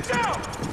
Get down!